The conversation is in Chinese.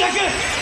嘉欣